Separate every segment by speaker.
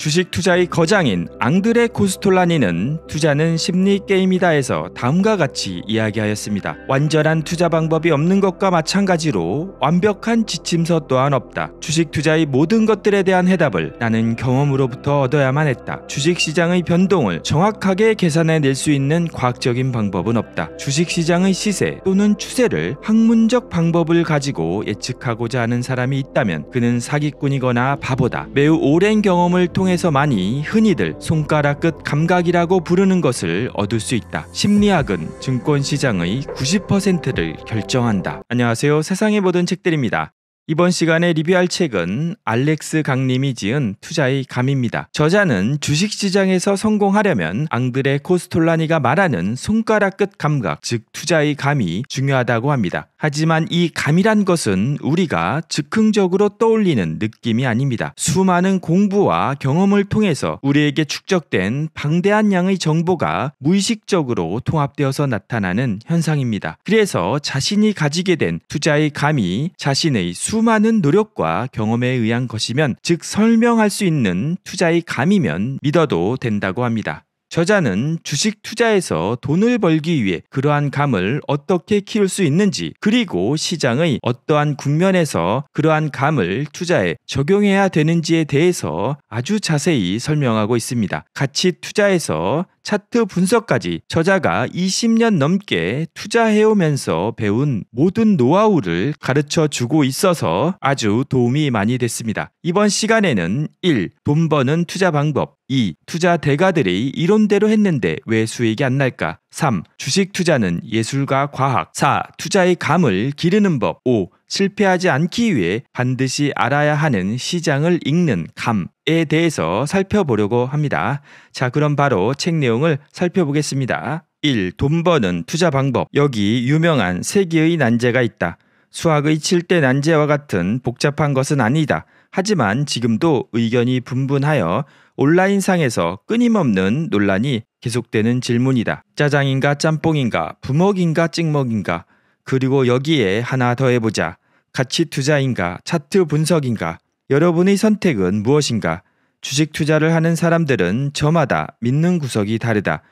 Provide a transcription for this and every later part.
Speaker 1: 주식 투자의 거장인 앙드레 코스톨라니는 투자는 심리 게임이다에서 다음과 같이 이야기하였습니다. 완전한 투자 방법이 없는 것과 마찬가지로 완벽한 지침서 또한 없다. 주식 투자의 모든 것들에 대한 해답을 나는 경험으로부터 얻어야만 했다. 주식 시장의 변동을 정확하게 계산해 낼 수 있는 과학적인 방법은 없다. 주식 시장의 시세 또는 추세를 학문적 방법을 가지고 예측하고자 하는 사람이 있다면 그는 사기꾼이거나 바보다. 매우 오랜 경험을 통해 통해서만이 흔히들 손가락 끝 감각이라고 부르는 것을 얻을 수 있다. 심리학은 증권 시장의 90%를 결정한다. 안녕하세요. 세상의 모든 책들입니다. 이번 시간에 리뷰할 책은 알렉스 강님이 지은 투자의 감입니다. 저자는 주식시장에서 성공하려면 앙드레 코스톨라니가 말하는 손가락 끝 감각, 즉 투자의 감이 중요하다고 합니다. 하지만 이 감이란 것은 우리가 즉흥적으로 떠올리는 느낌이 아닙니다. 수많은 공부와 경험을 통해서 우리에게 축적된 방대한 양의 정보가 무의식적으로 통합되어서 나타나는 현상입니다. 그래서 자신이 가지게 된 투자의 감이 자신의 수 수많은 노력과 경험에 의한 것이면 즉 설명할 수 있는 투자의 감이면 믿어도 된다고 합니다. 저자는 주식 투자에서 돈을 벌기 위해 그러한 감을 어떻게 키울 수 있는지 그리고 시장의 어떠한 국면에서 그러한 감을 투자에 적용해야 되는지에 대해서 아주 자세히 설명하고 있습니다. 같이 투자에서 차트 분석까지 저자가 20년 넘게 투자해오면서 배운 모든 노하우를 가르쳐 주고 있어서 아주 도움이 많이 됐습니다. 이번 시간에는 1. 돈 버는 투자 방법 2. 투자 대가들이 이론대로 했는데 왜 수익이 안 날까? 3. 주식 투자는 예술과 과학. 4. 투자의 감을 기르는 법. 5. 실패하지 않기 위해 반드시 알아야 하는 시장을 읽는 감에 대해서 살펴보려고 합니다. 자, 그럼 바로 책 내용을 살펴보겠습니다. 1. 돈 버는 투자 방법. 여기 유명한 세 개의 난제가 있다. 수학의 7대 난제와 같은 복잡한 것은 아니다. 하지만 지금도 의견이 분분하여 온라인상에서 끊임없는 논란이 계속되는 질문이다. 짜장인가 짬뽕인가 부먹인가 찍먹인가 그리고 여기에 하나 더 해보자. 가치 투자인가 차트 분석인가 여러분의 선택은 무엇인가 주식 투자를 하는 사람들은 저마다 믿는 구석이 다르다.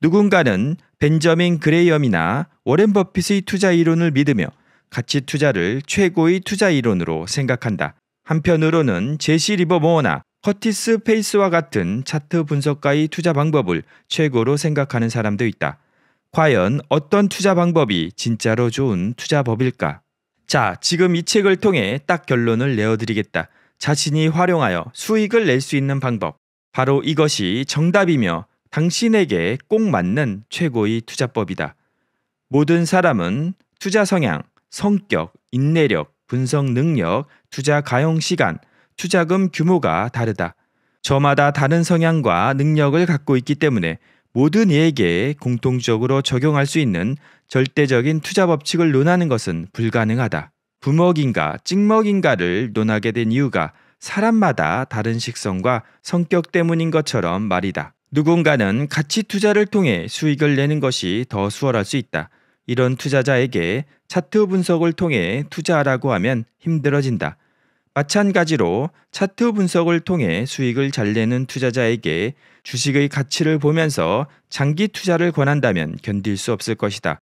Speaker 1: 누군가는 벤저민 그레이엄이나 워렌 버핏의 투자 이론을 믿으며 가치 투자를 최고의 투자 이론으로 생각한다. 한편으로는 제시 리버모어나 커티스 페이스와 같은 차트 분석가의 투자 방법을 최고로 생각하는 사람도 있다. 과연 어떤 투자 방법이 진짜로 좋은 투자법일까? 자, 지금 이 책을 통해 딱 결론을 내어드리겠다. 자신이 활용하여 수익을 낼 수 있는 방법. 바로 이것이 정답이며 당신에게 꼭 맞는 최고의 투자법이다. 모든 사람은 투자 성향, 성격, 인내력, 분석 능력, 투자 가용 시간, 투자금 규모가 다르다. 저마다 다른 성향과 능력을 갖고 있기 때문에 모든 이에게 공통적으로 적용할 수 있는 절대적인 투자 법칙을 논하는 것은 불가능하다. 부먹인가 찍먹인가를 논하게 된 이유가 사람마다 다른 식성과 성격 때문인 것처럼 말이다. 누군가는 가치 투자를 통해 수익을 내는 것이 더 수월할 수 있다. 이런 투자자에게 차트 분석을 통해 투자하라고 하면 힘들어진다. 마찬가지로 차트 분석을 통해 수익을 잘 내는 투자자에게 주식의 가치를 보면서 장기 투자를 권한다면 견딜 수 없을 것이다.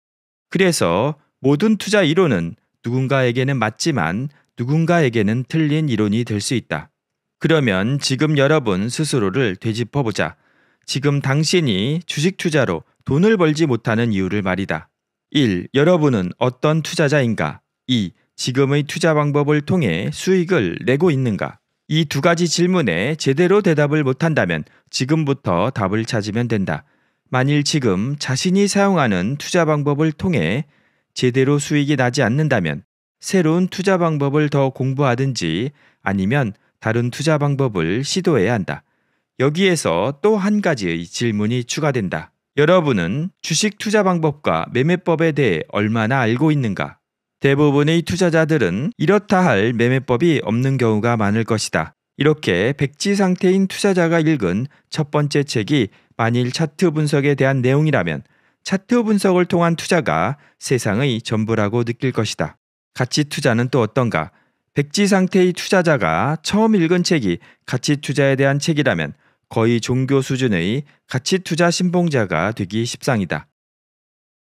Speaker 1: 그래서 모든 투자 이론은 누군가에게는 맞지만 누군가에게는 틀린 이론이 될 수 있다. 그러면 지금 여러분 스스로를 되짚어 보자. 지금 당신이 주식 투자로 돈을 벌지 못하는 이유를 말이다. 1. 여러분은 어떤 투자자인가? 2. 지금의 투자 방법을 통해 수익을 내고 있는가? 이 두 가지 질문에 제대로 대답을 못한다면 지금부터 답을 찾으면 된다. 만일 지금 자신이 사용하는 투자 방법을 통해 제대로 수익이 나지 않는다면 새로운 투자 방법을 더 공부하든지 아니면 다른 투자 방법을 시도해야 한다. 여기에서 또 한 가지의 질문이 추가된다. 여러분은 주식 투자 방법과 매매법에 대해 얼마나 알고 있는가? 대부분의 투자자들은 이렇다 할 매매법이 없는 경우가 많을 것이다. 이렇게 백지 상태인 투자자가 읽은 첫 번째 책이 만일 차트 분석에 대한 내용이라면 차트 분석을 통한 투자가 세상의 전부라고 느낄 것이다. 가치 투자는 또 어떤가? 백지 상태의 투자자가 처음 읽은 책이 가치 투자에 대한 책이라면 거의 종교 수준의 가치 투자 신봉자가 되기 십상이다.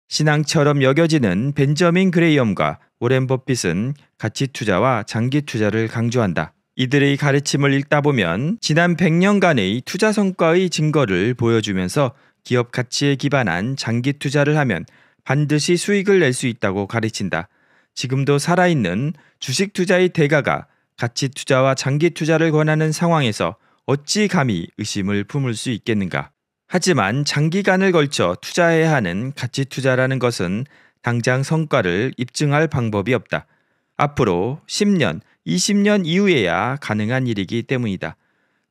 Speaker 1: 신앙처럼 여겨지는 벤저민 그레이엄과 오렌 버핏은 가치 투자와 장기 투자를 강조한다. 이들의 가르침을 읽다 보면 지난 100년간의 투자 성과의 증거를 보여주면서 기업 가치에 기반한 장기 투자를 하면 반드시 수익을 낼 수 있다고 가르친다. 지금도 살아있는 주식 투자의 대가가 가치 투자와 장기 투자를 권하는 상황에서 어찌 감히 의심을 품을 수 있겠는가? 하지만 장기간을 걸쳐 투자해야 하는 가치 투자라는 것은 당장 성과를 입증할 방법이 없다. 앞으로 10년, 20년 이후에야 가능한 일이기 때문이다.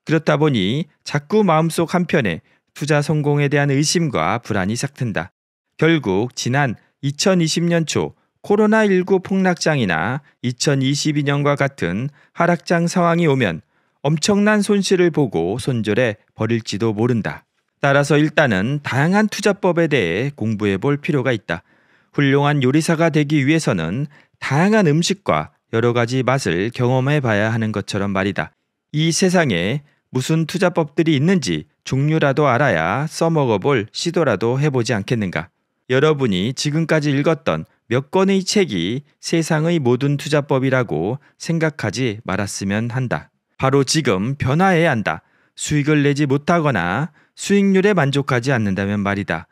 Speaker 1: 그렇다 보니 자꾸 마음속 한편에 투자 성공에 대한 의심과 불안이 싹튼다. 결국 지난 2020년 초 코로나19 폭락장이나 2022년과 같은 하락장 상황이 오면 엄청난 손실을 보고 손절해 버릴지도 모른다. 따라서 일단은 다양한 투자법에 대해 공부해 볼 필요가 있다. 훌륭한 요리사가 되기 위해서는 다양한 음식과 여러 가지 맛을 경험해 봐야 하는 것처럼 말이다. 이 세상에 무슨 투자법들이 있는지 종류라도 알아야 써먹어 볼 시도라도 해보지 않겠는가. 여러분이 지금까지 읽었던 몇 권의 책이 세상의 모든 투자법이라고 생각하지 말았으면 한다. 바로 지금 변화해야 한다. 수익을 내지 못하거나 수익률에 만족하지 않는다면 말이다.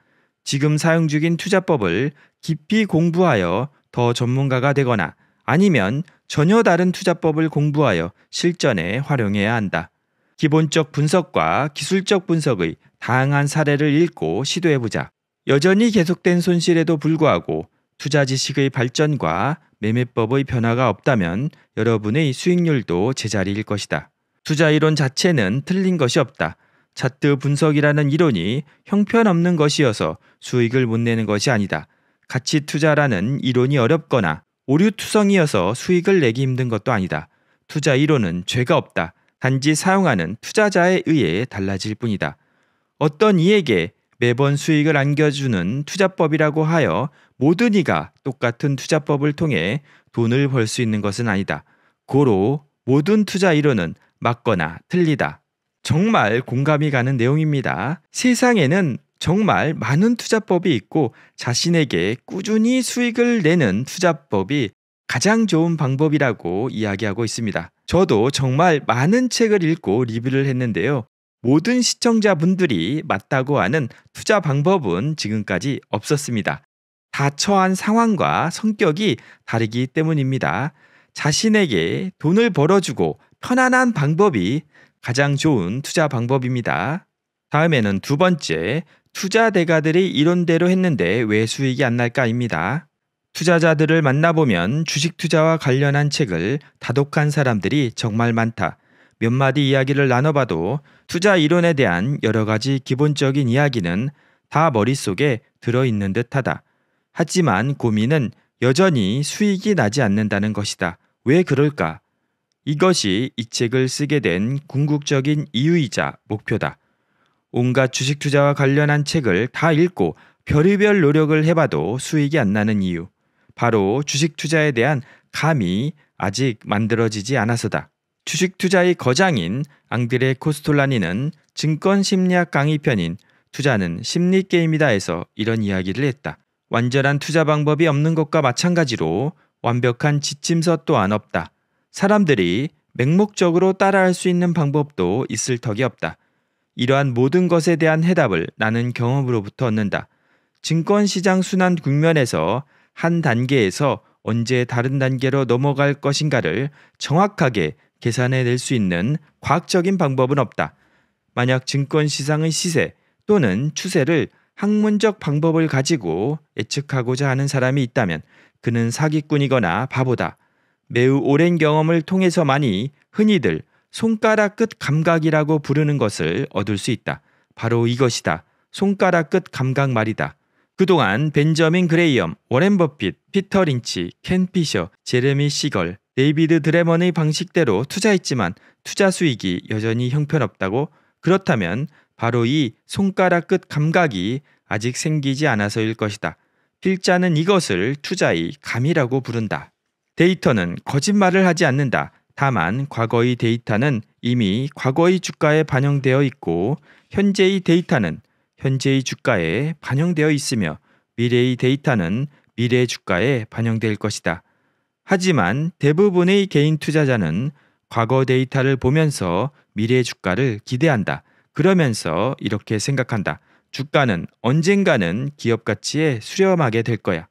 Speaker 1: 지금 사용 중인 투자법을 깊이 공부하여 더 전문가가 되거나 아니면 전혀 다른 투자법을 공부하여 실전에 활용해야 한다. 기본적 분석과 기술적 분석의 다양한 사례를 읽고 시도해보자. 여전히 계속된 손실에도 불구하고 투자 지식의 발전과 매매법의 변화가 없다면 여러분의 수익률도 제자리일 것이다. 투자 이론 자체는 틀린 것이 없다. 차트 분석이라는 이론이 형편없는 것이어서 수익을 못 내는 것이 아니다. 가치 투자라는 이론이 어렵거나 오류 투성이어서 수익을 내기 힘든 것도 아니다. 투자 이론은 죄가 없다. 단지 사용하는 투자자에 의해 달라질 뿐이다. 어떤 이에게 매번 수익을 안겨주는 투자법이라고 하여 모든 이가 똑같은 투자법을 통해 돈을 벌 수 있는 것은 아니다. 고로 모든 투자 이론은 맞거나 틀리다. 정말 공감이 가는 내용입니다. 세상에는 정말 많은 투자법이 있고 자신에게 꾸준히 수익을 내는 투자법이 가장 좋은 방법이라고 이야기하고 있습니다. 저도 정말 많은 책을 읽고 리뷰를 했는데요. 모든 시청자분들이 맞다고 하는 투자 방법은 지금까지 없었습니다. 다 처한 상황과 성격이 다르기 때문입니다. 자신에게 돈을 벌어주고 편안한 방법이 가장 좋은 투자 방법입니다. 다음에는 두 번째, 투자 대가들이 이론대로 했는데 왜 수익이 안 날까입니다. 투자자들을 만나보면 주식 투자와 관련한 책을 다독한 사람들이 정말 많다. 몇 마디 이야기를 나눠봐도 투자 이론에 대한 여러 가지 기본적인 이야기는 다 머릿속에 들어있는 듯 하다. 하지만 고민은 여전히 수익이 나지 않는다는 것이다. 왜 그럴까? 이것이 이 책을 쓰게 된 궁극적인 이유이자 목표다. 온갖 주식 투자와 관련한 책을 다 읽고 별의별 노력을 해봐도 수익이 안 나는 이유. 바로 주식 투자에 대한 감이 아직 만들어지지 않아서다. 주식 투자의 거장인 앙드레 코스톨라니는 증권 심리학 강의편인 투자는 심리 게임이다에서 이런 이야기를 했다. 완전한 투자 방법이 없는 것과 마찬가지로 완벽한 지침서 또한 없다. 사람들이 맹목적으로 따라할 수 있는 방법도 있을 턱이 없다. 이러한 모든 것에 대한 해답을 나는 경험으로부터 얻는다. 증권시장 순환 국면에서 한 단계에서 언제 다른 단계로 넘어갈 것인가를 정확하게 계산해 낼 수 있는 과학적인 방법은 없다. 만약 증권시장의 시세 또는 추세를 학문적 방법을 가지고 예측하고자 하는 사람이 있다면 그는 사기꾼이거나 바보다. 매우 오랜 경험을 통해서만이 흔히들 손가락 끝 감각이라고 부르는 것을 얻을 수 있다. 바로 이것이다. 손가락 끝 감각 말이다. 그동안 벤저민 그레이엄, 워렌 버핏, 피터 린치, 켄 피셔, 제레미 시걸, 데이비드 드레먼의 방식대로 투자했지만 투자 수익이 여전히 형편없다고 그렇다면 바로 이 손가락 끝 감각이 아직 생기지 않아서일 것이다. 필자는 이것을 투자의 감이라고 부른다. 데이터는 거짓말을 하지 않는다. 다만 과거의 데이터는 이미 과거의 주가에 반영되어 있고 현재의 데이터는 현재의 주가에 반영되어 있으며 미래의 데이터는 미래 주가에 반영될 것이다. 하지만 대부분의 개인 투자자는 과거 데이터를 보면서 미래 주가를 기대한다. 그러면서 이렇게 생각한다. 주가는 언젠가는 기업 가치에 수렴하게 될 거야.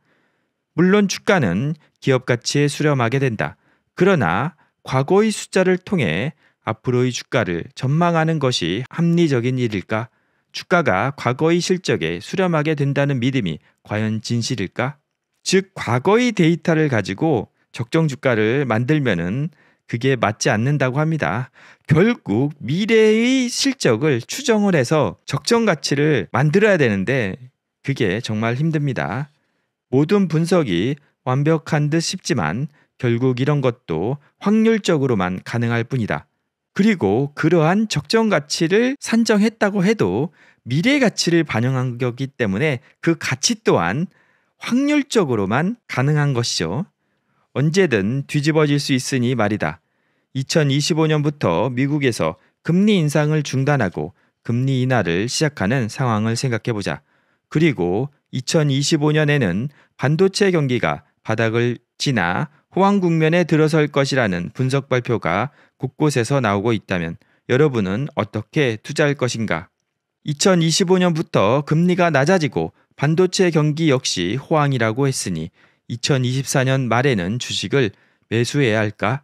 Speaker 1: 물론 주가는 기업 가치에 수렴하게 된다. 그러나 과거의 숫자를 통해 앞으로의 주가를 전망하는 것이 합리적인 일일까? 주가가 과거의 실적에 수렴하게 된다는 믿음이 과연 진실일까? 즉, 과거의 데이터를 가지고 적정 주가를 만들면은 그게 맞지 않는다고 합니다. 결국 미래의 실적을 추정을 해서 적정 가치를 만들어야 되는데 그게 정말 힘듭니다. 모든 분석이 완벽한 듯 싶지만 결국 이런 것도 확률적으로만 가능할 뿐이다. 그리고 그러한 적정 가치를 산정했다고 해도 미래 가치를 반영한 거기 때문에 그 가치 또한 확률적으로만 가능한 것이죠. 언제든 뒤집어질 수 있으니 말이다. 2025년부터 미국에서 금리 인상을 중단하고 금리 인하를 시작하는 상황을 생각해 보자. 그리고 2025년에는 반도체 경기가 바닥을 지나 호황 국면에 들어설 것이라는 분석 발표가 곳곳에서 나오고 있다면 여러분은 어떻게 투자할 것인가? 2025년부터 금리가 낮아지고 반도체 경기 역시 호황이라고 했으니 2024년 말에는 주식을 매수해야 할까?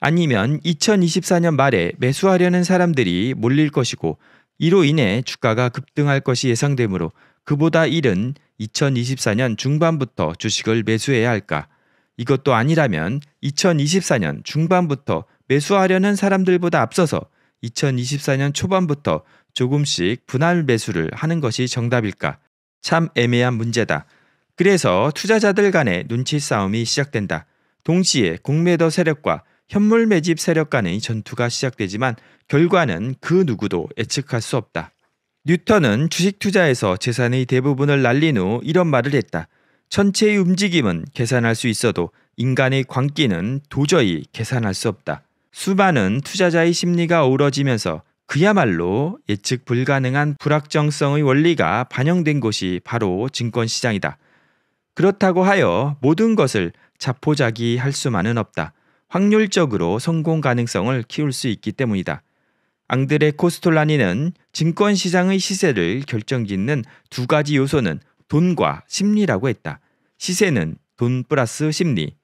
Speaker 1: 아니면 2024년 말에 매수하려는 사람들이 몰릴 것이고 이로 인해 주가가 급등할 것이 예상되므로 그보다 이른 2024년 중반부터 주식을 매수해야 할까? 이것도 아니라면 2024년 중반부터 매수하려는 사람들보다 앞서서 2024년 초반부터 조금씩 분할 매수를 하는 것이 정답일까? 참 애매한 문제다. 그래서 투자자들 간의 눈치 싸움이 시작된다. 동시에 공매도 세력과 현물 매집 세력 간의 전투가 시작되지만 결과는 그 누구도 예측할 수 없다. 뉴턴은 주식 투자에서 재산의 대부분을 날린 후 이런 말을 했다. 천체의 움직임은 계산할 수 있어도 인간의 광기는 도저히 계산할 수 없다. 수많은 투자자의 심리가 어우러지면서 그야말로 예측 불가능한 불확정성의 원리가 반영된 곳이 바로 증권시장이다. 그렇다고 하여 모든 것을 자포자기 할 수만은 없다. 확률적으로 성공 가능성을 키울 수 있기 때문이다. 앙드레 코스톨라니는 증권 시장의 시세를 결정짓는 두 가지 요소는 돈과 심리라고 했다. 시세는 돈 플러스 심리.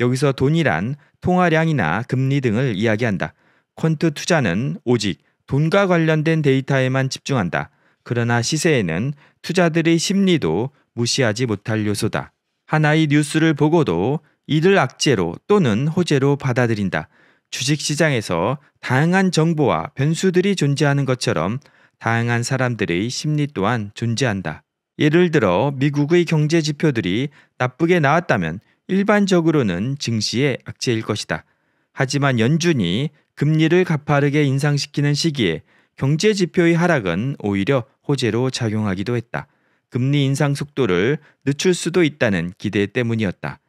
Speaker 1: 여기서 돈이란 통화량이나 금리 등을 이야기한다. quant 투자는 오직 돈과 관련된 데이터에만 집중한다. 그러나 시세에는 투자들의 심리도 무시하지 못할 요소다. 하나의 뉴스를 보고도 이를 악재로 또는 호재로 받아들인다. 주식시장에서 다양한 정보와 변수들이 존재하는 것처럼 다양한 사람들의 심리 또한 존재한다. 예를 들어 미국의 경제 지표들이 나쁘게 나왔다면 일반적으로는 증시의 악재일 것이다. 하지만 연준이 금리를 가파르게 인상시키는 시기에 경제 지표의 하락은 오히려 호재로 작용하기도 했다. 금리 인상 속도를 늦출 수도 있다는 기대 때문이었다.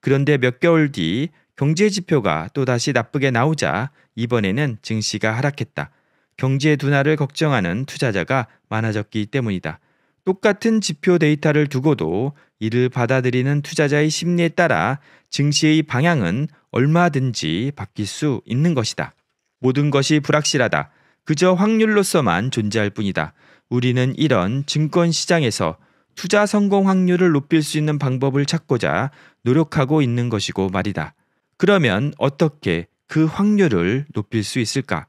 Speaker 1: 그런데 몇 개월 뒤 경제 지표가 또다시 나쁘게 나오자 이번에는 증시가 하락했다. 경제 둔화를 걱정하는 투자자가 많아졌기 때문이다. 똑같은 지표 데이터를 두고도 이를 받아들이는 투자자의 심리에 따라 증시의 방향은 얼마든지 바뀔 수 있는 것이다. 모든 것이 불확실하다. 그저 확률로서만 존재할 뿐이다. 우리는 이런 증권 시장에서 투자 성공 확률을 높일 수 있는 방법을 찾고자 노력하고 있는 것이고 말이다. 그러면 어떻게 그 확률을 높일 수 있을까?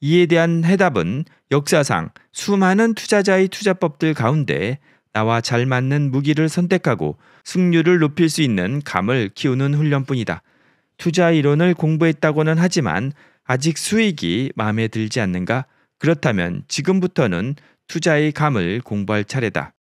Speaker 1: 이에 대한 해답은 역사상 수많은 투자자의 투자법들 가운데 나와 잘 맞는 무기를 선택하고 승률을 높일 수 있는 감을 키우는 훈련뿐이다. 투자 이론을 공부했다고는 하지만 아직 수익이 마음에 들지 않는가? 그렇다면 지금부터는 투자의 감을 공부할 차례다.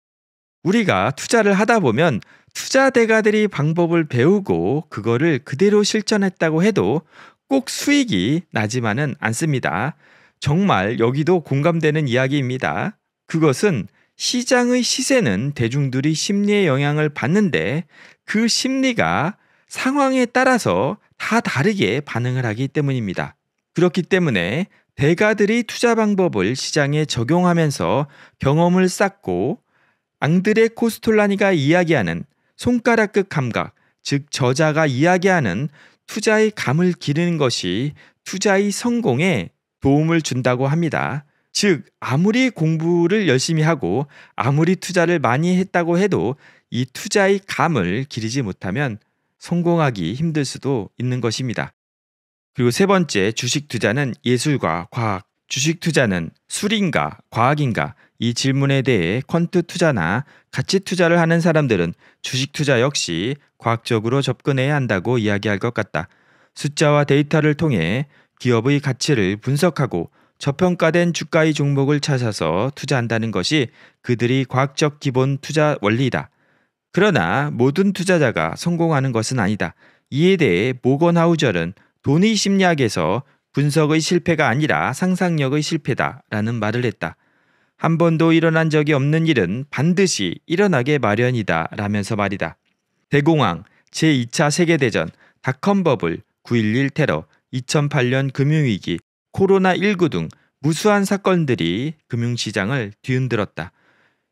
Speaker 1: 우리가 투자를 하다 보면 투자 대가들이 방법을 배우고 그거를 그대로 실천했다고 해도 꼭 수익이 나지만은 않습니다. 정말 여기도 공감되는 이야기입니다. 그것은 시장의 시세는 대중들이 심리의 영향을 받는데 그 심리가 상황에 따라서 다 다르게 반응을 하기 때문입니다. 그렇기 때문에 대가들이 투자 방법을 시장에 적용하면서 경험을 쌓고 앙드레 코스톨라니가 이야기하는 손가락 끝 감각, 즉 저자가 이야기하는 투자의 감을 기르는 것이 투자의 성공에 도움을 준다고 합니다. 즉, 아무리 공부를 열심히 하고 아무리 투자를 많이 했다고 해도 이 투자의 감을 기르지 못하면 성공하기 힘들 수도 있는 것입니다. 그리고 세 번째, 주식 투자는 예술과 과학, 주식 투자는 술인가 과학인가 이 질문에 대해 퀀트 투자나 가치 투자를 하는 사람들은 주식 투자 역시 과학적으로 접근해야 한다고 이야기할 것 같다. 숫자와 데이터를 통해 기업의 가치를 분석하고 저평가된 주가의 종목을 찾아서 투자한다는 것이 그들이 과학적 기본 투자 원리다. 그러나 모든 투자자가 성공하는 것은 아니다. 이에 대해 모건 하우절은 돈의 심리학에서 분석의 실패가 아니라 상상력의 실패다라는 말을 했다. 한 번도 일어난 적이 없는 일은 반드시 일어나게 마련이다 라면서 말이다. 대공황, 제2차 세계대전, 닷컴 버블, 9.11 테러, 2008년 금융위기, 코로나19 등 무수한 사건들이 금융시장을 뒤흔들었다.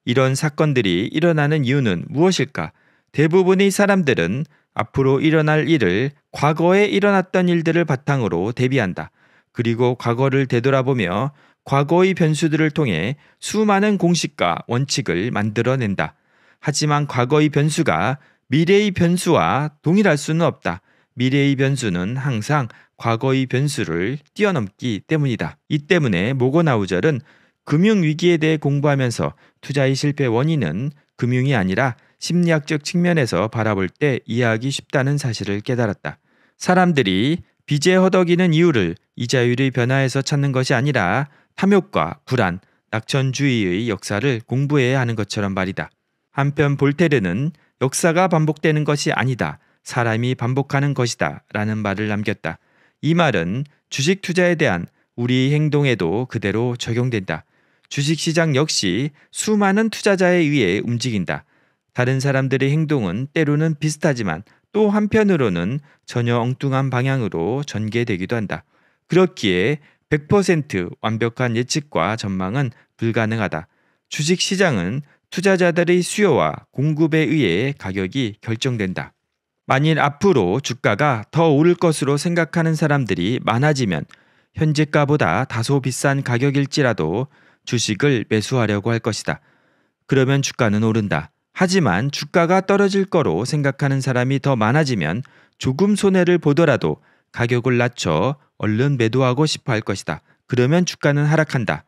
Speaker 1: 이런 사건들이 일어나는 이유는 무엇일까? 대부분의 사람들은 앞으로 일어날 일을 과거에 일어났던 일들을 바탕으로 대비한다. 그리고 과거를 되돌아보며 과거의 변수들을 통해 수많은 공식과 원칙을 만들어낸다. 하지만 과거의 변수가 미래의 변수와 동일할 수는 없다. 미래의 변수는 항상 과거의 변수를 뛰어넘기 때문이다. 이 때문에 모고나우절은 금융위기에 대해 공부하면서 투자의 실패 원인은 금융이 아니라 심리학적 측면에서 바라볼 때 이해하기 쉽다는 사실을 깨달았다. 사람들이 빚에 허덕이는 이유를 이자율의 변화에서 찾는 것이 아니라 탐욕과 불안, 낙천주의의 역사를 공부해야 하는 것처럼 말이다. 한편 볼테르는 역사가 반복되는 것이 아니다. 사람이 반복하는 것이다. 라는 말을 남겼다. 이 말은 주식 투자에 대한 우리 행동에도 그대로 적용된다. 주식 시장 역시 수많은 투자자에 의해 움직인다. 다른 사람들의 행동은 때로는 비슷하지만 또 한편으로는 전혀 엉뚱한 방향으로 전개되기도 한다. 그렇기에 100% 완벽한 예측과 전망은 불가능하다. 주식 시장은 투자자들의 수요와 공급에 의해 가격이 결정된다. 만일 앞으로 주가가 더 오를 것으로 생각하는 사람들이 많아지면 현재가보다 다소 비싼 가격일지라도 주식을 매수하려고 할 것이다. 그러면 주가는 오른다. 하지만 주가가 떨어질 거로 생각하는 사람이 더 많아지면 조금 손해를 보더라도 가격을 낮춰 얼른 매도하고 싶어 할 것이다. 그러면 주가는 하락한다.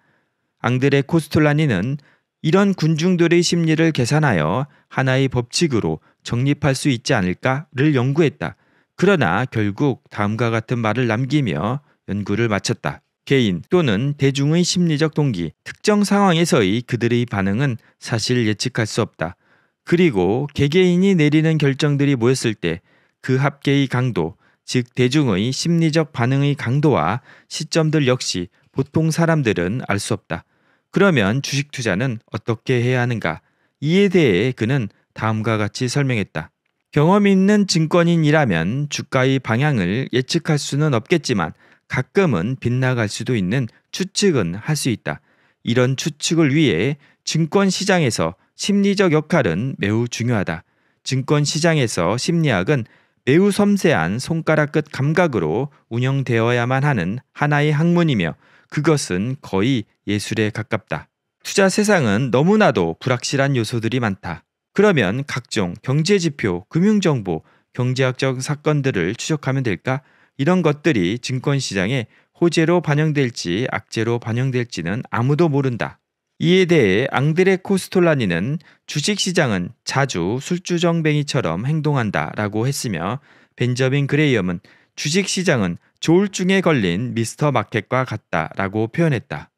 Speaker 1: 앙드레 코스톨라니는 이런 군중들의 심리를 계산하여 하나의 법칙으로 정립할 수 있지 않을까를 연구했다. 그러나 결국 다음과 같은 말을 남기며 연구를 마쳤다. 개인 또는 대중의 심리적 동기, 특정 상황에서의 그들의 반응은 사실 예측할 수 없다. 그리고 개개인이 내리는 결정들이 모였을 때 그 합계의 강도, 즉 대중의 심리적 반응의 강도와 시점들 역시 보통 사람들은 알 수 없다. 그러면 주식 투자는 어떻게 해야 하는가? 이에 대해 그는 다음과 같이 설명했다. 경험 있는 증권인이라면 주가의 방향을 예측할 수는 없겠지만 가끔은 빗나갈 수도 있는 추측은 할 수 있다. 이런 추측을 위해 증권 시장에서 심리적 역할은 매우 중요하다. 증권 시장에서 심리학은 매우 섬세한 손가락 끝 감각으로 운영되어야만 하는 하나의 학문이며 그것은 거의 예술에 가깝다. 투자 세상은 너무나도 불확실한 요소들이 많다. 그러면 각종 경제 지표, 금융 정보, 경제학적 사건들을 추적하면 될까? 이런 것들이 증권 시장에 호재로 반영될지 악재로 반영될지는 아무도 모른다. 이에 대해 앙드레 코스톨라니는 주식시장은 자주 술주정뱅이처럼 행동한다 라고 했으며 벤저민 그레이엄은 주식시장은 조울증에 걸린 미스터 마켓과 같다 라고 표현했다.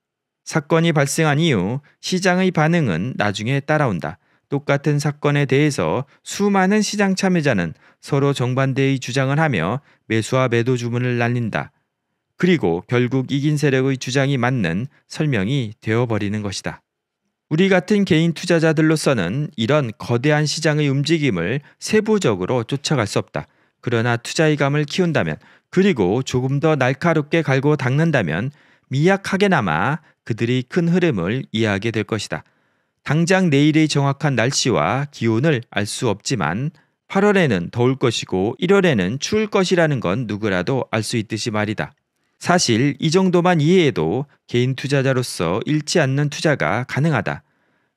Speaker 1: 사건이 발생한 이후 시장의 반응은 나중에 따라온다. 똑같은 사건에 대해서 수많은 시장 참여자는 서로 정반대의 주장을 하며 매수와 매도 주문을 날린다. 그리고 결국 이긴 세력의 주장이 맞는 설명이 되어버리는 것이다. 우리 같은 개인 투자자들로서는 이런 거대한 시장의 움직임을 세부적으로 쫓아갈 수 없다. 그러나 투자의 감을 키운다면 그리고 조금 더 날카롭게 갈고 닦는다면 미약하게나마 그들이 큰 흐름을 이해하게 될 것이다. 당장 내일의 정확한 날씨와 기온을 알 수 없지만 8월에는 더울 것이고 1월에는 추울 것이라는 건 누구라도 알 수 있듯이 말이다. 사실 이 정도만 이해해도 개인 투자자로서 잃지 않는 투자가 가능하다.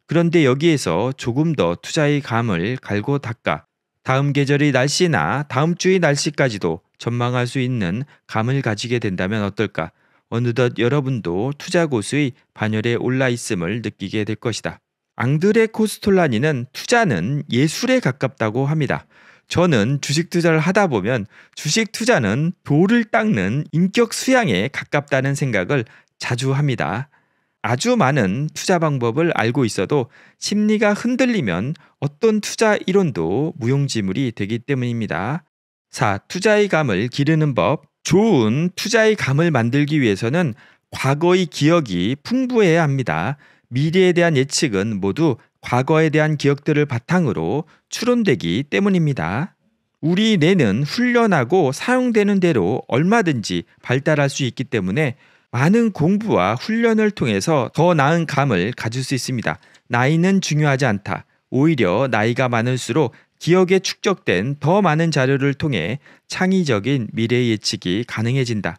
Speaker 1: 그런데 여기에서 조금 더 투자의 감을 갈고 닦아 다음 계절의 날씨나 다음 주의 날씨까지도 전망할 수 있는 감을 가지게 된다면 어떨까? 어느덧 여러분도 투자 고수의 반열에 올라 있음을 느끼게 될 것이다. 앙드레 코스톨라니는 투자는 예술에 가깝다고 합니다. 저는 주식 투자를 하다 보면 주식 투자는 돌을 닦는 인격 수양에 가깝다는 생각을 자주 합니다. 아주 많은 투자 방법을 알고 있어도 심리가 흔들리면 어떤 투자 이론도 무용지물이 되기 때문입니다. 4. 투자의 감을 기르는 법. 좋은 투자의 감을 만들기 위해서는 과거의 기억이 풍부해야 합니다. 미래에 대한 예측은 모두 과거에 대한 기억들을 바탕으로 추론되기 때문입니다. 우리 뇌는 훈련하고 사용되는 대로 얼마든지 발달할 수 있기 때문에 많은 공부와 훈련을 통해서 더 나은 감을 가질 수 있습니다. 나이는 중요하지 않다. 오히려 나이가 많을수록 기억에 축적된 더 많은 자료를 통해 창의적인 미래 예측이 가능해진다.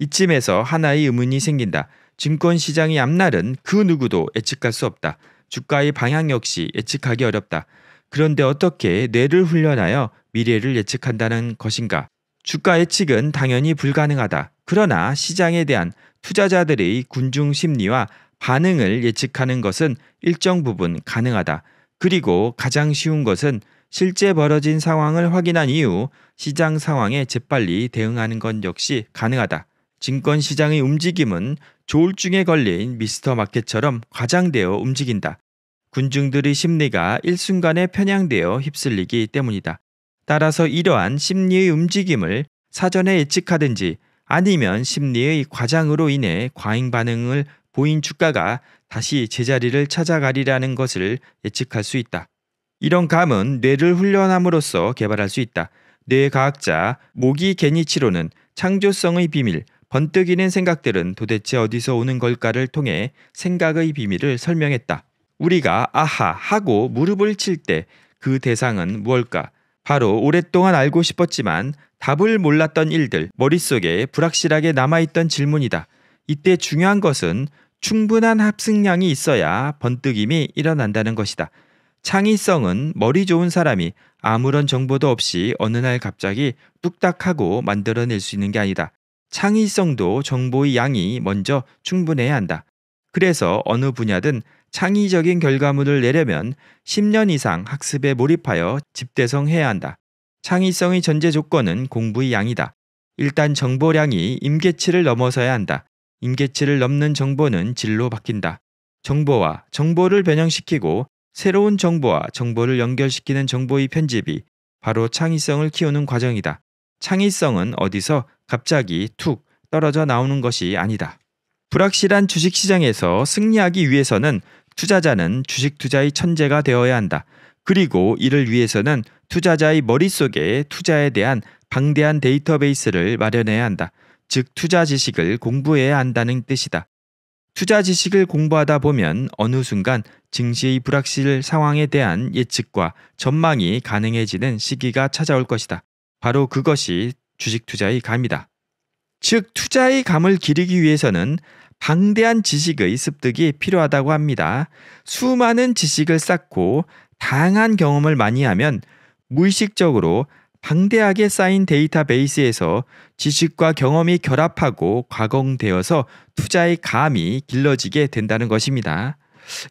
Speaker 1: 이쯤에서 하나의 의문이 생긴다. 증권 시장의 앞날은 그 누구도 예측할 수 없다. 주가의 방향 역시 예측하기 어렵다. 그런데 어떻게 뇌를 훈련하여 미래를 예측한다는 것인가? 주가 예측은 당연히 불가능하다. 그러나 시장에 대한 투자자들의 군중 심리와 반응을 예측하는 것은 일정 부분 가능하다. 그리고 가장 쉬운 것은 실제 벌어진 상황을 확인한 이후 시장 상황에 재빨리 대응하는 것 역시 가능하다. 증권 시장의 움직임은 조울증에 걸린 미스터 마켓처럼 과장되어 움직인다. 군중들의 심리가 일순간에 편향되어 휩쓸리기 때문이다. 따라서 이러한 심리의 움직임을 사전에 예측하든지 아니면 심리의 과장으로 인해 과잉 반응을 보인 주가가 다시 제자리를 찾아가리라는 것을 예측할 수 있다. 이런 감은 뇌를 훈련함으로써 개발할 수 있다. 뇌과학자 모기 게니치로는 창조성의 비밀, 번뜩이는 생각들은 도대체 어디서 오는 걸까를 통해 생각의 비밀을 설명했다. 우리가 아하 하고 무릎을 칠 때 그 대상은 무엇일까? 바로 오랫동안 알고 싶었지만 답을 몰랐던 일들, 머릿속에 불확실하게 남아있던 질문이다. 이때 중요한 것은 충분한 합승량이 있어야 번뜩임이 일어난다는 것이다. 창의성은 머리 좋은 사람이 아무런 정보도 없이 어느 날 갑자기 뚝딱하고 만들어낼 수 있는 게 아니다. 창의성도 정보의 양이 먼저 충분해야 한다. 그래서 어느 분야든 창의적인 결과물을 내려면 10년 이상 학습에 몰입하여 집대성해야 한다. 창의성의 전제 조건은 공부의 양이다. 일단 정보량이 임계치를 넘어서야 한다. 임계치를 넘는 정보는 질로 바뀐다. 정보와 정보를 변형시키고 새로운 정보와 정보를 연결시키는 정보의 편집이 바로 창의성을 키우는 과정이다. 창의성은 어디서 갑자기 툭 떨어져 나오는 것이 아니다. 불확실한 주식 시장에서 승리하기 위해서는 투자자는 주식 투자의 천재가 되어야 한다. 그리고 이를 위해서는 투자자의 머릿속에 투자에 대한 방대한 데이터베이스를 마련해야 한다. 즉, 투자 지식을 공부해야 한다는 뜻이다. 투자 지식을 공부하다 보면 어느 순간 증시의 불확실 상황에 대한 예측과 전망이 가능해지는 시기가 찾아올 것이다. 바로 그것이 주식 투자의 감이다. 즉, 투자의 감을 기르기 위해서는 방대한 지식의 습득이 필요하다고 합니다. 수많은 지식을 쌓고 다양한 경험을 많이 하면 무의식적으로 방대하게 쌓인 데이터베이스에서 지식과 경험이 결합하고 과공되어서 투자의 감이 길러지게 된다는 것입니다.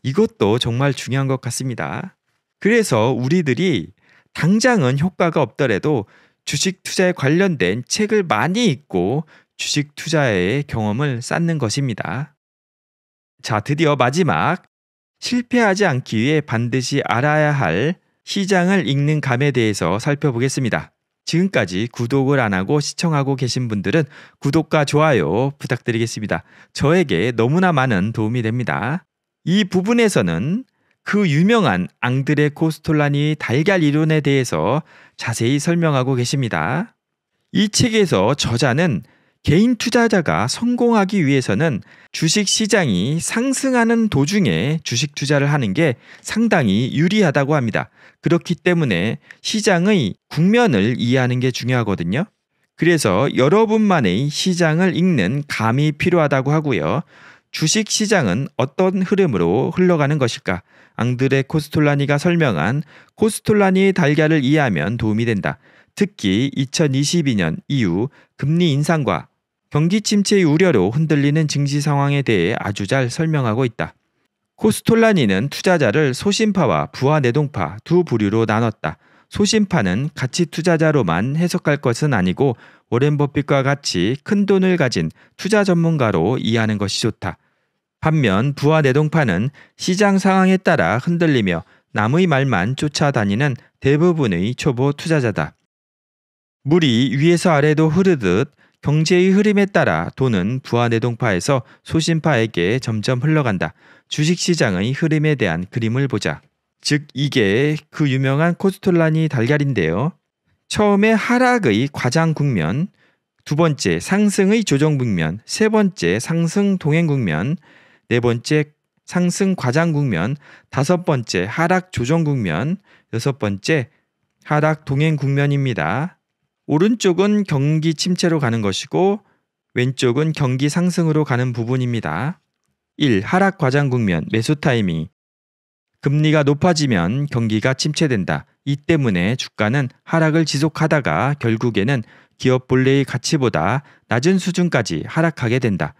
Speaker 1: 이것도 정말 중요한 것 같습니다. 그래서 우리들이 당장은 효과가 없더라도 주식 투자에 관련된 책을 많이 읽고 주식 투자의 경험을 쌓는 것입니다. 자, 드디어 마지막. 실패하지 않기 위해 반드시 알아야 할 시장을 읽는 감에 대해서 살펴보겠습니다. 지금까지 구독을 안 하고 시청하고 계신 분들은 구독과 좋아요 부탁드리겠습니다. 저에게 너무나 많은 도움이 됩니다. 이 부분에서는 그 유명한 앙드레 코스톨라니 달걀 이론에 대해서 자세히 설명하고 계십니다. 이 책에서 저자는 개인 투자자가 성공하기 위해서는 주식 시장이 상승하는 도중에 주식 투자를 하는 게 상당히 유리하다고 합니다. 그렇기 때문에 시장의 국면을 이해하는 게 중요하거든요. 그래서 여러분만의 시장을 읽는 감이 필요하다고 하고요. 주식 시장은 어떤 흐름으로 흘러가는 것일까? 앙드레 코스톨라니가 설명한 코스톨라니의 달걀을 이해하면 도움이 된다. 특히 2022년 이후 금리 인상과 경기 침체의 우려로 흔들리는 증시 상황에 대해 아주 잘 설명하고 있다. 코스톨라니는 투자자를 소심파와 부하 내동파 두 부류로 나눴다. 소심파는 가치 투자자로만 해석할 것은 아니고 오렌 버핏과 같이 큰 돈을 가진 투자 전문가로 이해하는 것이 좋다. 반면 부하 내동파는 시장 상황에 따라 흔들리며 남의 말만 쫓아다니는 대부분의 초보 투자자다. 물이 위에서 아래로 흐르듯 경제의 흐름에 따라 돈은 부하 내동파에서 소심파에게 점점 흘러간다. 주식시장의 흐름에 대한 그림을 보자. 즉 이게 그 유명한 코스톨라니 달걀인데요. 처음에 하락의 과장 국면, 두 번째 상승의 조정 국면, 세 번째 상승 동행 국면, 네 번째 상승 과장 국면, 다섯 번째 하락 조정 국면, 여섯 번째 하락 동행 국면입니다. 오른쪽은 경기 침체로 가는 것이고 왼쪽은 경기 상승으로 가는 부분입니다. 1. 하락 과장 국면 매수 타이밍 금리가 높아지면 경기가 침체된다. 이 때문에 주가는 하락을 지속하다가 결국에는 기업 본래의 가치보다 낮은 수준까지 하락하게 된다.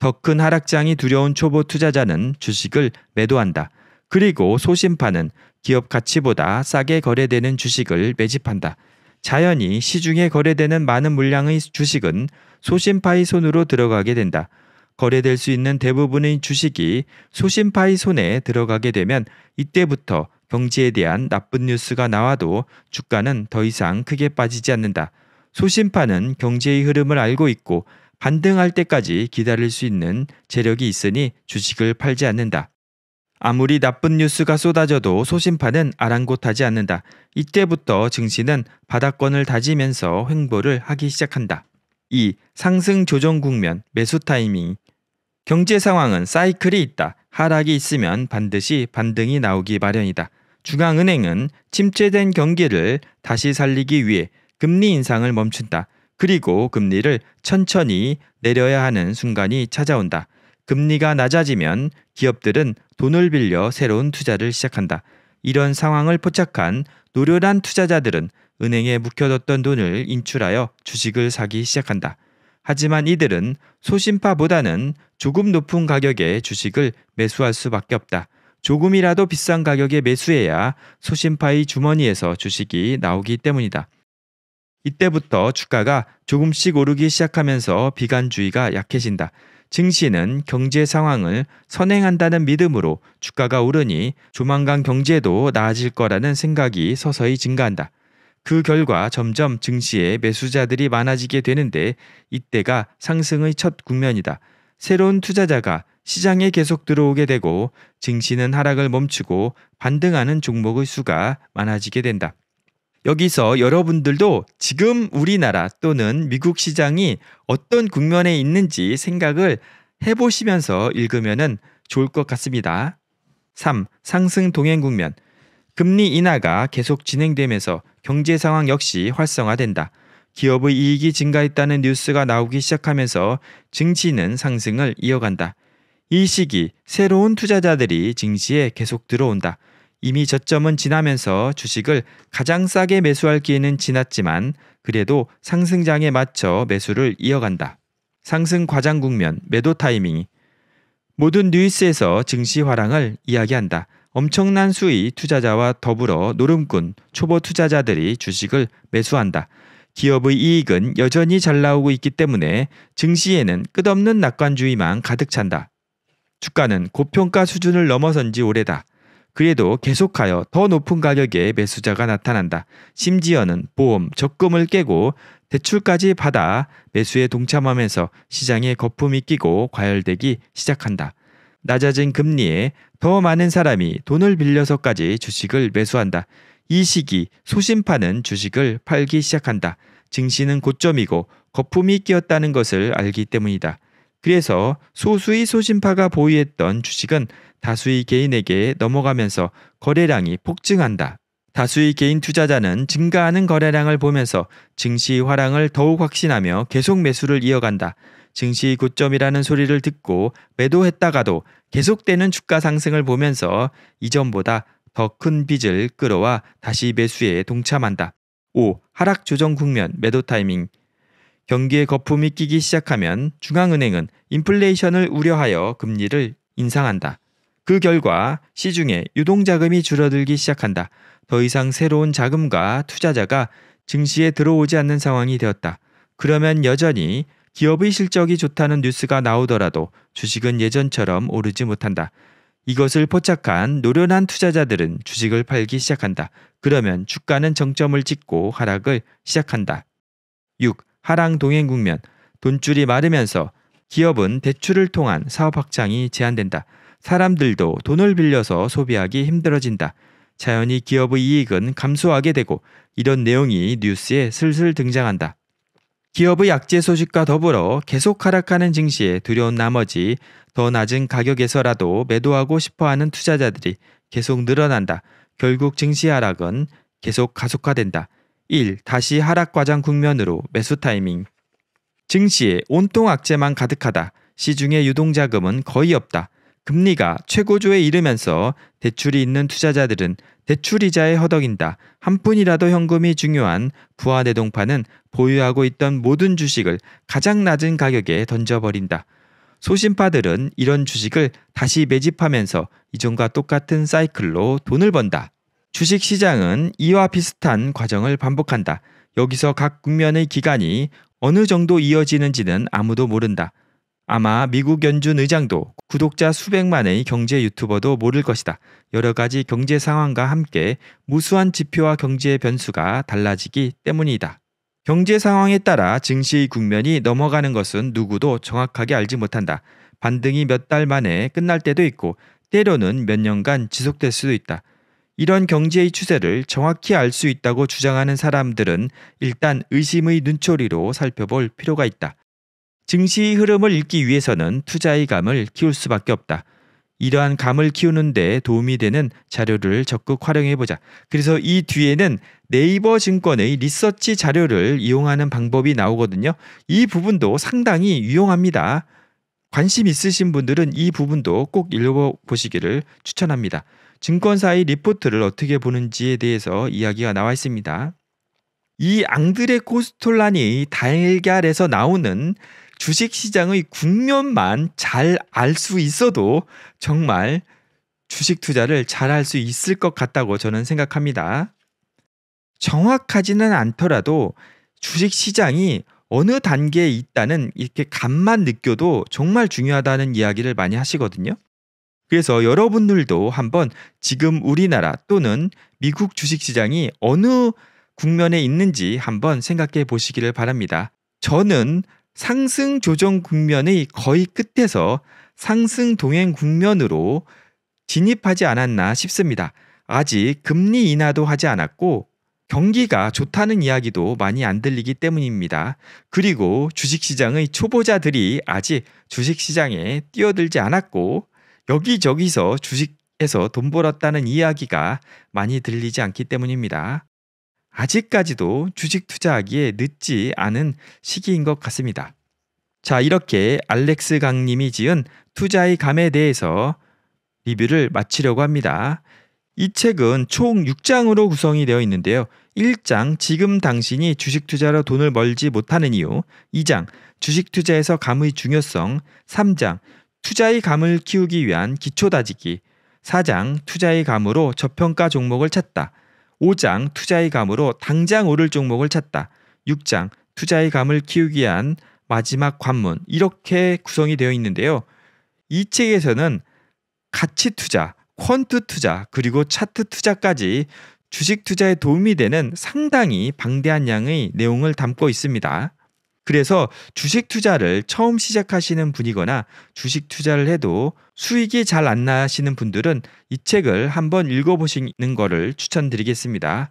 Speaker 1: 더 큰 하락장이 두려운 초보 투자자는 주식을 매도한다. 그리고 소심파는 기업 가치보다 싸게 거래되는 주식을 매집한다. 자연히 시중에 거래되는 많은 물량의 주식은 소심파의 손으로 들어가게 된다. 거래될 수 있는 대부분의 주식이 소심파의 손에 들어가게 되면 이때부터 경제에 대한 나쁜 뉴스가 나와도 주가는 더 이상 크게 빠지지 않는다. 소심파는 경제의 흐름을 알고 있고 반등할 때까지 기다릴 수 있는 재력이 있으니 주식을 팔지 않는다. 아무리 나쁜 뉴스가 쏟아져도 소심파는 아랑곳하지 않는다. 이때부터 증시는 바닥권을 다지면서 횡보를 하기 시작한다. 2. 상승 조정 국면 매수 타이밍 경제 상황은 사이클이 있다. 하락이 있으면 반드시 반등이 나오기 마련이다. 중앙은행은 침체된 경기를 다시 살리기 위해 금리 인상을 멈춘다. 그리고 금리를 천천히 내려야 하는 순간이 찾아온다. 금리가 낮아지면 기업들은 돈을 빌려 새로운 투자를 시작한다. 이런 상황을 포착한 노련한 투자자들은 은행에 묵혀뒀던 돈을 인출하여 주식을 사기 시작한다. 하지만 이들은 소심파보다는 조금 높은 가격에 주식을 매수할 수밖에 없다. 조금이라도 비싼 가격에 매수해야 소심파의 주머니에서 주식이 나오기 때문이다. 이때부터 주가가 조금씩 오르기 시작하면서 비관주의가 약해진다. 증시는 경제 상황을 선행한다는 믿음으로 주가가 오르니 조만간 경제도 나아질 거라는 생각이 서서히 증가한다. 그 결과 점점 증시에 매수자들이 많아지게 되는데 이때가 상승의 첫 국면이다. 새로운 투자자가 시장에 계속 들어오게 되고 증시는 하락을 멈추고 반등하는 종목의 수가 많아지게 된다. 여기서 여러분들도 지금 우리나라 또는 미국 시장이 어떤 국면에 있는지 생각을 해보시면서 읽으면 좋을 것 같습니다. 3. 상승 동행 국면. 금리 인하가 계속 진행되면서 경제 상황 역시 활성화된다. 기업의 이익이 증가했다는 뉴스가 나오기 시작하면서 증시는 상승을 이어간다. 이 시기 새로운 투자자들이 증시에 계속 들어온다. 이미 저점은 지나면서 주식을 가장 싸게 매수할 기회는 지났지만 그래도 상승장에 맞춰 매수를 이어간다. 상승 과장 국면, 매도 타이밍. 모든 뉴스에서 증시 화랑을 이야기한다. 엄청난 수의 투자자와 더불어 노름꾼, 초보 투자자들이 주식을 매수한다. 기업의 이익은 여전히 잘 나오고 있기 때문에 증시에는 끝없는 낙관주의만 가득 찬다. 주가는 고평가 수준을 넘어선 지 오래다. 그래도 계속하여 더 높은 가격에 매수자가 나타난다. 심지어는 보험, 적금을 깨고 대출까지 받아 매수에 동참하면서 시장에 거품이 끼고 과열되기 시작한다. 낮아진 금리에 더 많은 사람이 돈을 빌려서까지 주식을 매수한다. 이 시기 소심파는 주식을 팔기 시작한다. 증시는 고점이고 거품이 끼었다는 것을 알기 때문이다. 그래서 소수의 소심파가 보유했던 주식은 다수의 개인에게 넘어가면서 거래량이 폭증한다. 다수의 개인 투자자는 증가하는 거래량을 보면서 증시 화랑을 더욱 확신하며 계속 매수를 이어간다. 증시 고점이라는 소리를 듣고 매도했다가도 계속되는 주가 상승을 보면서 이전보다 더 큰 빚을 끌어와 다시 매수에 동참한다. 5. 하락 조정 국면 매도 타이밍 경기에 거품이 끼기 시작하면 중앙은행은 인플레이션을 우려하여 금리를 인상한다. 그 결과 시중에 유동자금이 줄어들기 시작한다. 더 이상 새로운 자금과 투자자가 증시에 들어오지 않는 상황이 되었다. 그러면 여전히 기업의 실적이 좋다는 뉴스가 나오더라도 주식은 예전처럼 오르지 못한다. 이것을 포착한 노련한 투자자들은 주식을 팔기 시작한다. 그러면 주가는 정점을 찍고 하락을 시작한다. 6. 하랑 동행 국면, 돈줄이 마르면서 기업은 대출을 통한 사업 확장이 제한된다. 사람들도 돈을 빌려서 소비하기 힘들어진다. 자연히 기업의 이익은 감소하게 되고 이런 내용이 뉴스에 슬슬 등장한다. 기업의 약재 소식과 더불어 계속 하락하는 증시에 두려운 나머지 더 낮은 가격에서라도 매도하고 싶어 하는 투자자들이 계속 늘어난다. 결국 증시 하락은 계속 가속화된다. 1. 다시 하락 과장 국면으로 매수 타이밍. 증시에 온통 악재만 가득하다. 시중에 유동 자금은 거의 없다. 금리가 최고조에 이르면서 대출이 있는 투자자들은 대출 이자에 허덕인다. 한 푼이라도 현금이 중요한 부하내동파는 보유하고 있던 모든 주식을 가장 낮은 가격에 던져버린다. 소심파들은 이런 주식을 다시 매집하면서 이전과 똑같은 사이클로 돈을 번다. 주식 시장은 이와 비슷한 과정을 반복한다. 여기서 각 국면의 기간이 어느 정도 이어지는지는 아무도 모른다. 아마 미국 연준 의장도 구독자 수백만의 경제 유튜버도 모를 것이다. 여러 가지 경제 상황과 함께 무수한 지표와 경제의 변수가 달라지기 때문이다. 경제 상황에 따라 증시의 국면이 넘어가는 것은 누구도 정확하게 알지 못한다. 반등이 몇 달 만에 끝날 때도 있고 때로는 몇 년간 지속될 수도 있다. 이런 경제의 추세를 정확히 알 수 있다고 주장하는 사람들은 일단 의심의 눈초리로 살펴볼 필요가 있다. 증시의 흐름을 읽기 위해서는 투자의 감을 키울 수밖에 없다. 이러한 감을 키우는 데 도움이 되는 자료를 적극 활용해 보자. 그래서 이 뒤에는 네이버 증권의 리서치 자료를 이용하는 방법이 나오거든요. 이 부분도 상당히 유용합니다. 관심 있으신 분들은 이 부분도 꼭 읽어보시기를 추천합니다. 증권사의 리포트를 어떻게 보는지에 대해서 이야기가 나와 있습니다. 이 앙드레 코스톨라니 달걀에서 나오는 주식 시장의 국면만 잘 알 수 있어도 정말 주식 투자를 잘 할 수 있을 것 같다고 저는 생각합니다. 정확하지는 않더라도 주식 시장이 어느 단계에 있다는 이렇게 감만 느껴도 정말 중요하다는 이야기를 많이 하시거든요. 그래서 여러분들도 한번 지금 우리나라 또는 미국 주식 시장이 어느 국면에 있는지 한번 생각해 보시기를 바랍니다. 저는 상승 조정 국면의 거의 끝에서 상승 동행 국면으로 진입하지 않았나 싶습니다. 아직 금리 인하도 하지 않았고 경기가 좋다는 이야기도 많이 안 들리기 때문입니다. 그리고 주식시장의 초보자들이 아직 주식시장에 뛰어들지 않았고 여기저기서 주식에서 돈 벌었다는 이야기가 많이 들리지 않기 때문입니다. 아직까지도 주식 투자하기에 늦지 않은 시기인 것 같습니다. 자, 이렇게 알렉스 강님이 지은 투자의 감에 대해서 리뷰를 마치려고 합니다. 이 책은 총 6장으로 구성이 되어 있는데요. 1장 지금 당신이 주식 투자로 돈을 벌지 못하는 이유, 2장 주식 투자에서 감의 중요성, 3장 투자의 감을 키우기 위한 기초 다지기, 4장 투자의 감으로 저평가 종목을 찾다, 5장 투자의 감으로 당장 오를 종목을 찾다, 6장 투자의 감을 키우기 위한 마지막 관문 이렇게 구성이 되어 있는데요. 이 책에서는 가치 투자, 퀀트 투자, 그리고 차트 투자까지 주식 투자에 도움이 되는 상당히 방대한 양의 내용을 담고 있습니다. 그래서 주식 투자를 처음 시작하시는 분이거나 주식 투자를 해도 수익이 잘 안 나시는 분들은 이 책을 한번 읽어보시는 거를 추천드리겠습니다.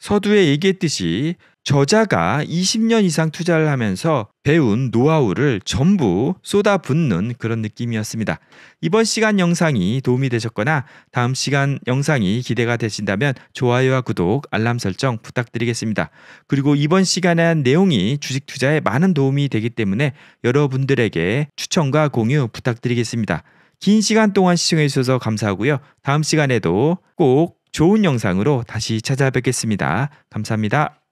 Speaker 1: 서두에 얘기했듯이 저자가 20년 이상 투자를 하면서 배운 노하우를 전부 쏟아붓는 그런 느낌이었습니다. 이번 시간 영상이 도움이 되셨거나 다음 시간 영상이 기대가 되신다면 좋아요와 구독, 알람 설정 부탁드리겠습니다. 그리고 이번 시간에 한 내용이 주식 투자에 많은 도움이 되기 때문에 여러분들에게 추천과 공유 부탁드리겠습니다. 긴 시간 동안 시청해 주셔서 감사하고요. 다음 시간에도 꼭 좋은 영상으로 다시 찾아뵙겠습니다. 감사합니다.